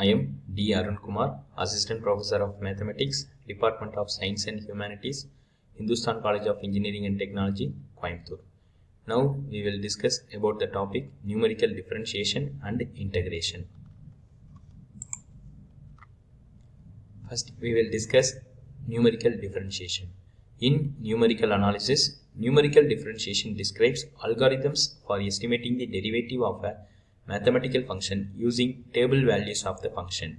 I am D. Arun Kumar, Assistant Professor of Mathematics, Department of Science and Humanities, Hindusthan College of Engineering and Technology, Coimbatore. Now we will discuss about the topic numerical differentiation and integration. First we will discuss numerical differentiation. In numerical analysis, numerical differentiation describes algorithms for estimating the derivative of a mathematical function using table values of the function.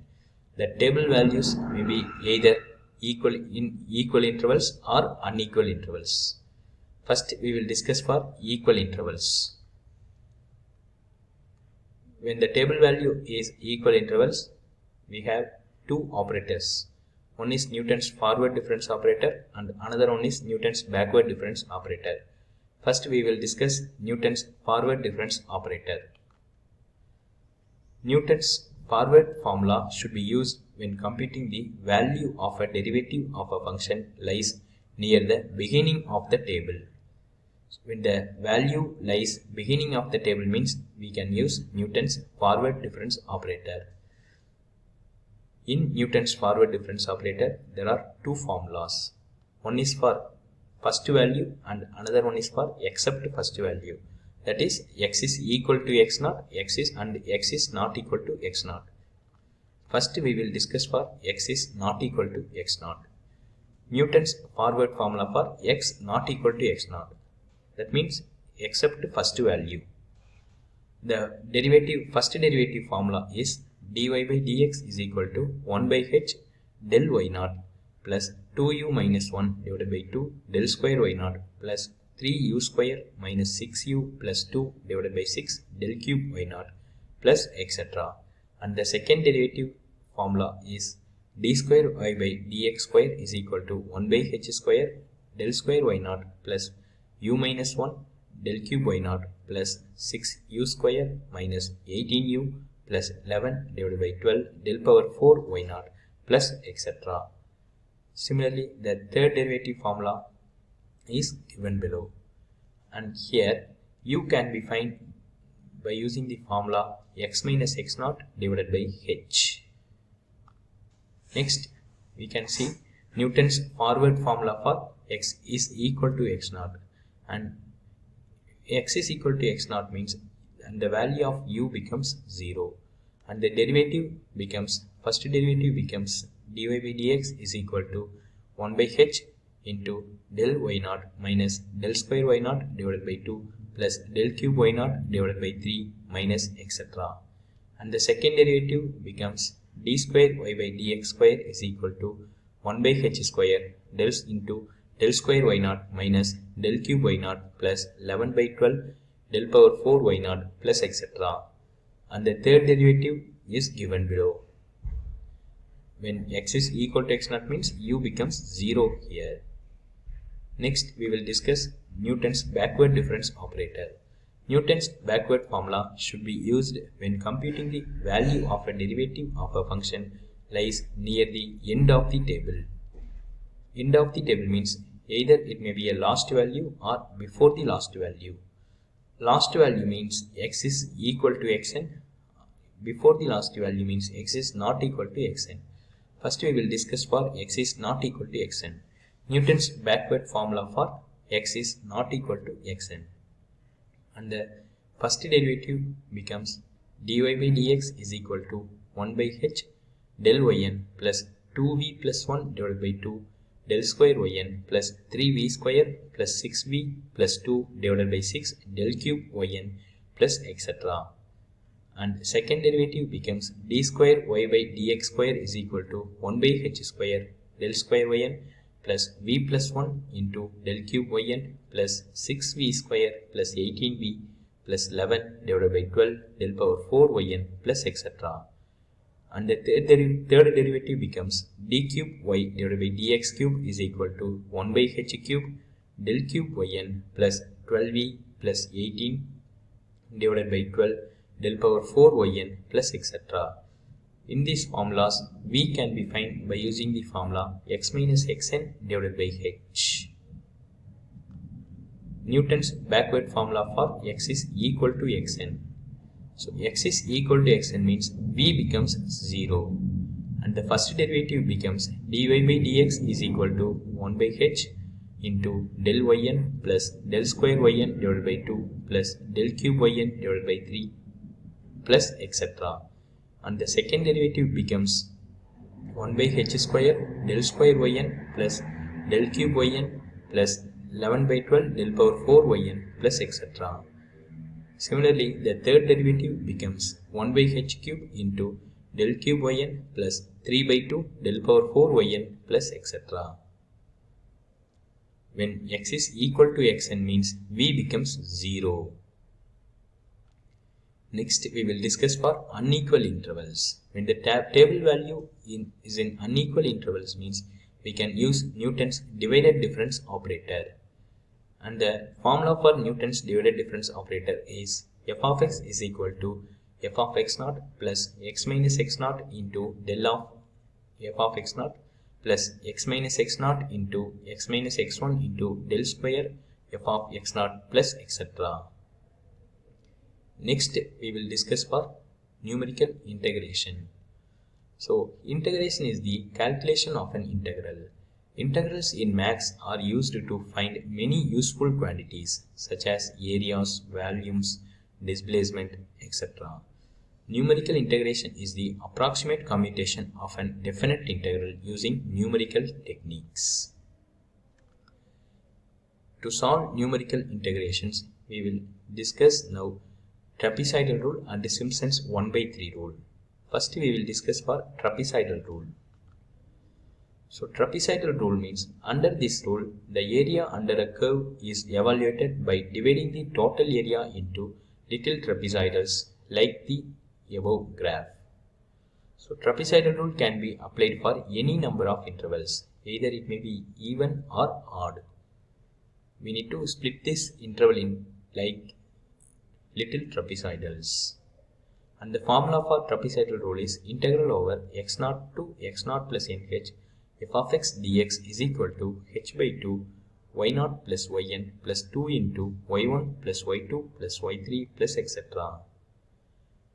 The table values may be either equal in equal intervals or unequal intervals. First we will discuss for equal intervals. When the table value is equal intervals, we have two operators. One is Newton's forward difference operator and another one is Newton's backward difference operator. First we will discuss Newton's forward difference operator. Newton's forward formula should be used when computing the value of a derivative of a function lies near the beginning of the table. When the value lies beginning of the table means we can use Newton's forward difference operator. In Newton's forward difference operator, there are two formulas. One is for first value and another one is for except first value that is x is equal to x naught x is and x is not equal to x naught. First we will discuss for x is not equal to x naught. Newton's forward formula for x not equal to x naught. That means except first value. The derivative first derivative formula is dy by dx is equal to 1 by h del y naught plus 2u minus 1 divided by 2 del square y naught plus 3u square minus 6u plus 2 divided by 6 del cube y naught plus etc. And the second derivative formula is d square y by dx square is equal to 1 by h square del square y naught plus u minus 1 del cube y naught plus 6u square minus 18u plus 11 divided by 12 del power 4 y naught plus etc. Similarly, the third derivative formula is given below. And here u can be found by using the formula x minus x naught divided by h. Next we can see Newton's forward formula for x is equal to x naught. And x is equal to x naught means and the value of u becomes 0 and the derivative becomes first derivative becomes dy by dx is equal to 1 by h into del y naught minus del square y naught divided by 2 plus del cube y naught divided by 3 minus etc. And the second derivative becomes d square y by dx square is equal to 1 by h square del into del square y naught minus del cube y naught plus 11 by 12 del power 4 y naught plus etc. And the third derivative is given below. When x is equal to x naught means u becomes 0 here. Next, we will discuss Newton's backward difference operator. Newton's backward formula should be used when computing the value of a derivative of a function lies near the end of the table. End of the table means either it may be a last value or before the last value. Last value means x is equal to xn. Before the last value means x is not equal to xn. First we will discuss for x is not equal to xn. Newton's backward formula for x is not equal to xn and the first derivative becomes dy by dx is equal to 1 by h del yn plus 2v plus 1 divided by 2 del square yn plus 3v square plus 6v plus 2 divided by 6 del cube yn plus etc. And second derivative becomes d square y by dx square is equal to 1 by h square del square yn plus v plus 1 into del cube yn plus 6v square plus 18v plus 11 divided by 12 del power 4 yn plus etc. And the third, deri third derivative becomes d cube y divided by dx cube is equal to 1 by h cube del cube yn plus 12v plus 18 divided by 12 del power 4 yn plus etc. In these formulas, v can be found by using the formula x minus xn divided by h. Newton's backward formula for x is equal to xn. So x is equal to xn means v becomes 0 and the first derivative becomes dy by dx is equal to 1 by h into del yn plus del square yn divided by 2 plus del cube yn divided by 3 plus etc. And the second derivative becomes 1 by h square del square yn plus del cube yn plus 11 by 12 del power 4 yn plus etc. Similarly, the third derivative becomes 1 by h cube into del cube yn plus 3 by 2 del power 4 yn plus etc. When x is equal to xn means v becomes 0. Next we will discuss for unequal intervals. When the table value in, is in unequal intervals means we can use Newton's divided difference operator. And the formula for Newton's divided difference operator is f of x is equal to f of x naught plus x minus x naught into del of f of x naught plus x minus x naught into x minus x1 into del square f of x naught plus etc. Next we will discuss for numerical integration. So integration is the calculation of an integral. Integrals in maths are used to find many useful quantities such as areas, volumes, displacement, etc. Numerical integration is the approximate commutation of an definite integral using numerical techniques. To solve numerical integrations, we will discuss now trapezoidal rule and the Simpson's 1 by 3 rule. First we will discuss for trapezoidal rule. So trapezoidal rule means under this rule the area under a curve is evaluated by dividing the total area into little trapezoidals like the above graph. So trapezoidal rule can be applied for any number of intervals. Either it may be even or odd. We need to split this interval in like little trapezoidals. And the formula for trapezoidal rule is integral over x naught to x naught plus nh f of x dx is equal to h by 2 y naught plus yn plus 2 into y1 plus y2 plus y3 plus etc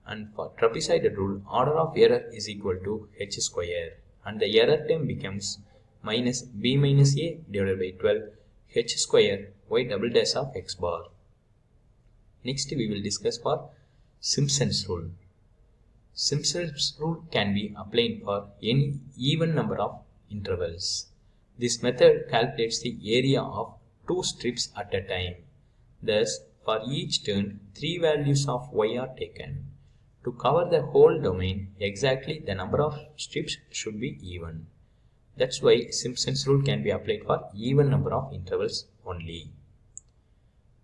and for trapezoidal rule order of error is equal to h square and the error term becomes minus b minus a divided by 12 h square y double dash of x bar. Next we will discuss for Simpson's rule. Simpson's rule can be applied for any even number of intervals. This method calculates the area of two strips at a time. Thus, for each turn, three values of y are taken. To cover the whole domain, exactly the number of strips should be even. That's why Simpson's rule can be applied for even number of intervals only.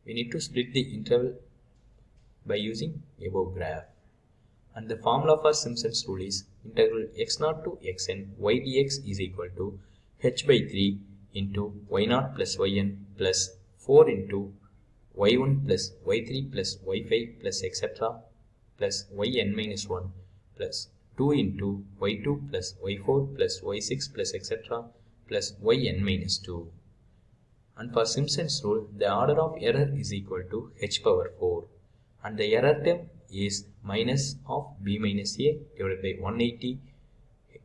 We need to split the interval by using above graph. And the formula for Simpson's rule is integral x naught to xn y dx is equal to h by 3 into y naught plus yn plus 4 into y1 plus y3 plus y5 plus etc plus yn minus 1 plus 2 into y2 plus y4 plus y6 plus etc plus yn minus 2. And for Simpson's rule, the order of error is equal to h power 4 and the error term is minus of b minus a divided by 180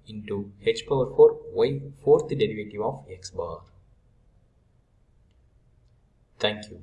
into h power 4 y fourth derivative of x bar. Thank you.